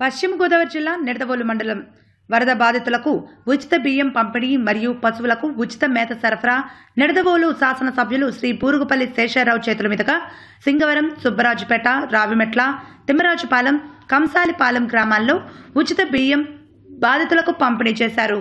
పశ్చిమ గోదావరి జిల్లా నిడదవోలు మండలం వరద బాధితులకు ఉచిత బియ్యం పంపిణీ మరియు పశువులకు ఉచిత మేత సరఫరా నిడదవోలు శాసనసభ్యులు శ్రీ పూరుగుపల్లి శేషారావు చేతుల మీదుగా సింగవరం సుబ్బరాజుపేట రావిమెట్ల తిమ్మరాజుపాలెం కంసాలిపాలెం గ్రామాల్లో ఉచిత బియ్యం బాధితులకు పంపిణీ చేశారు.